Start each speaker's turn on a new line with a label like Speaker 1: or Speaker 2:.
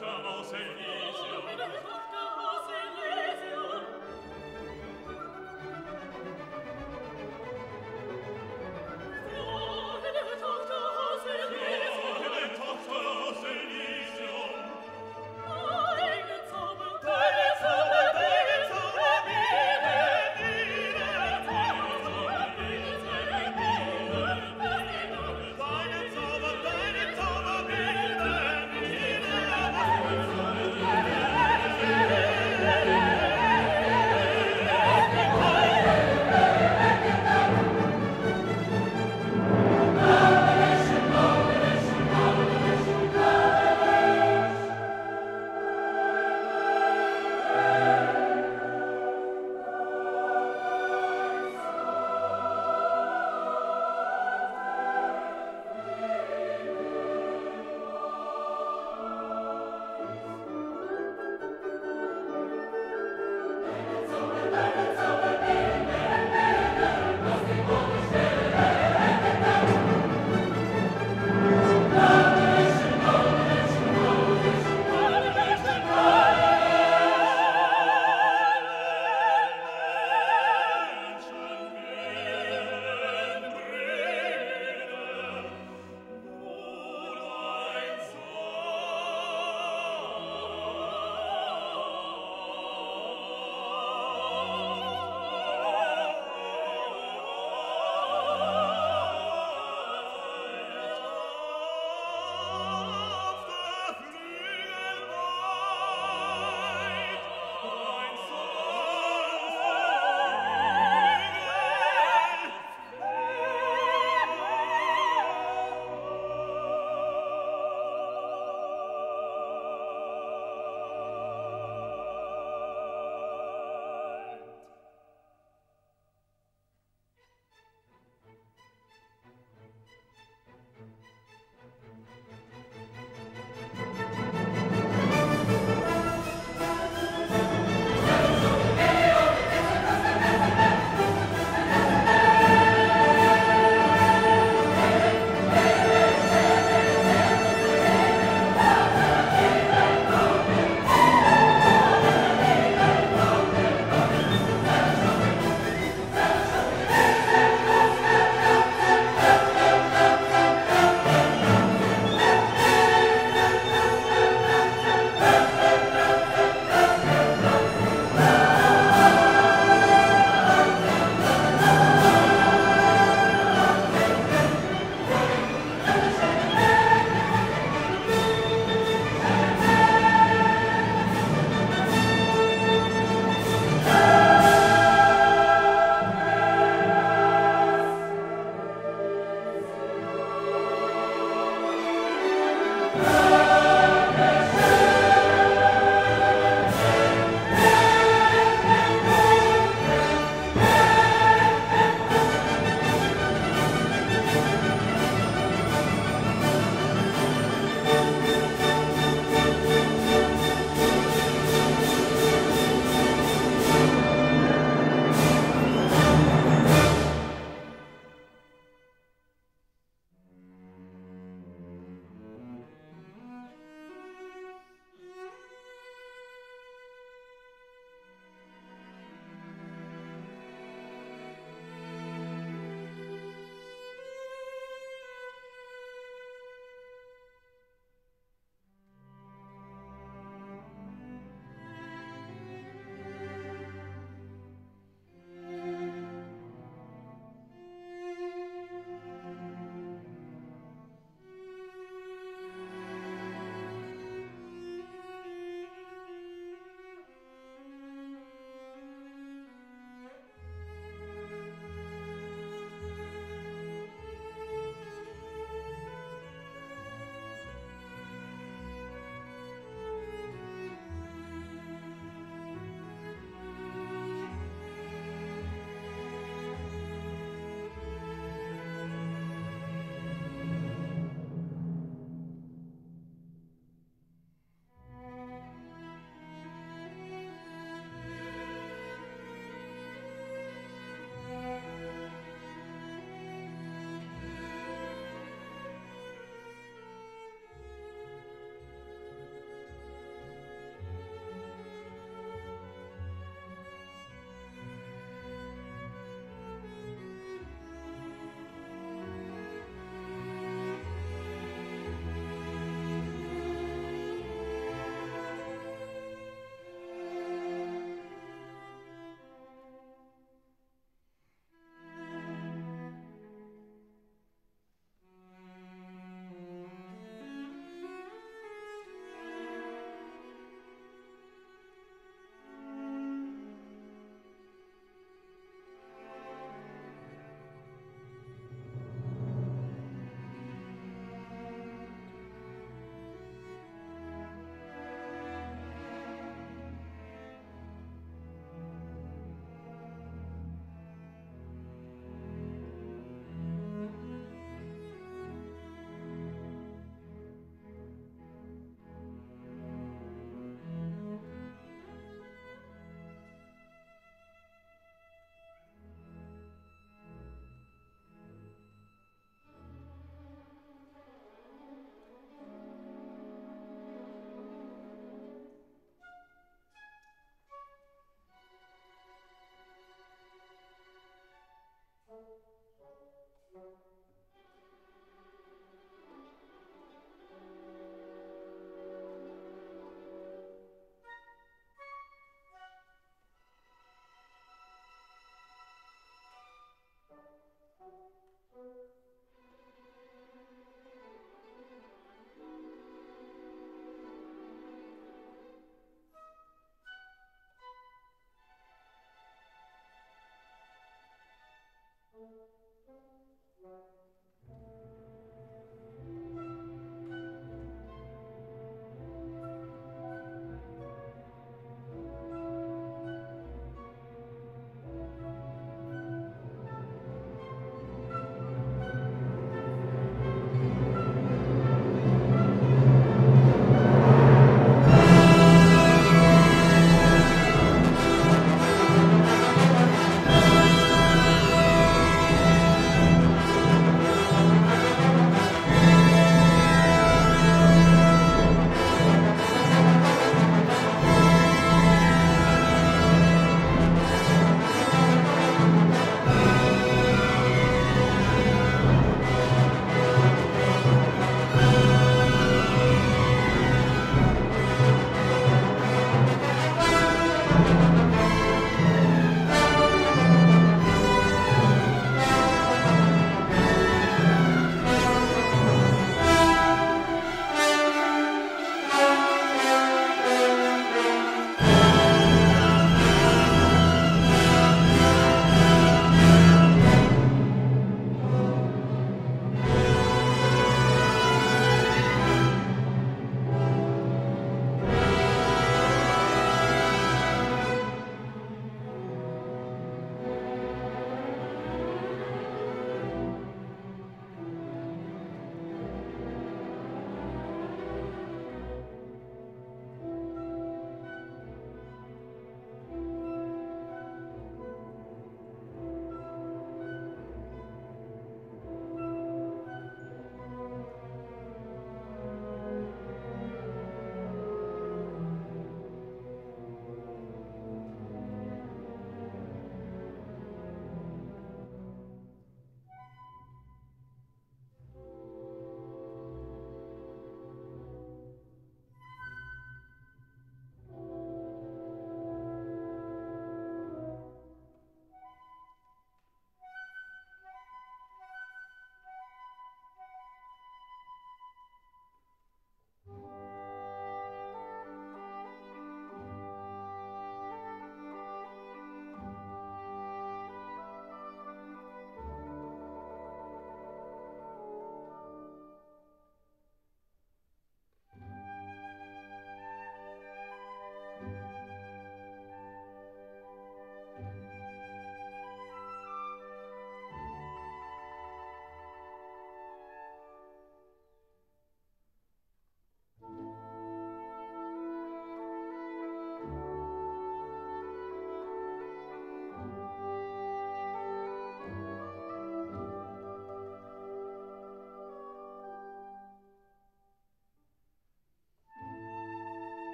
Speaker 1: Deine